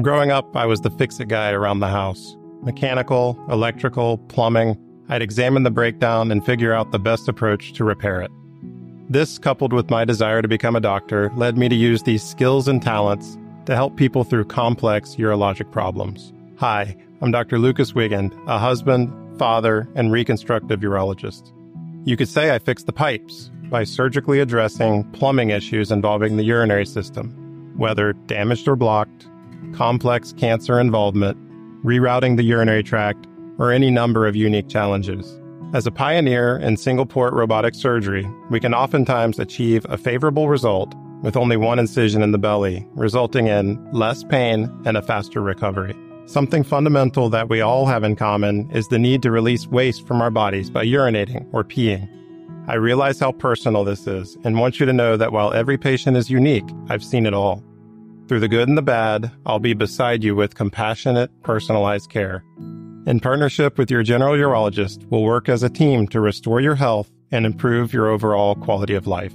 Growing up, I was the fix it guy around the house mechanical, electrical, plumbing. I'd examine the breakdown and figure out the best approach to repair it. This, coupled with my desire to become a doctor, led me to use these skills and talents to help people through complex urologic problems. Hi, I'm Dr. Lucas Wiegand, a husband, father, and reconstructive urologist. You could say I fix the pipes by surgically addressing plumbing issues involving the urinary system, whether damaged or blocked, complex cancer involvement, rerouting the urinary tract, or any number of unique challenges. As a pioneer in single port robotic surgery, we can oftentimes achieve a favorable result with only one incision in the belly, resulting in less pain and a faster recovery. Something fundamental that we all have in common is the need to release waste from our bodies by urinating or peeing. I realize how personal this is and want you to know that while every patient is unique, I've seen it all. Through the good and the bad, I'll be beside you with compassionate, personalized care. In partnership with your general urologist, we'll work as a team to restore your health and improve your overall quality of life.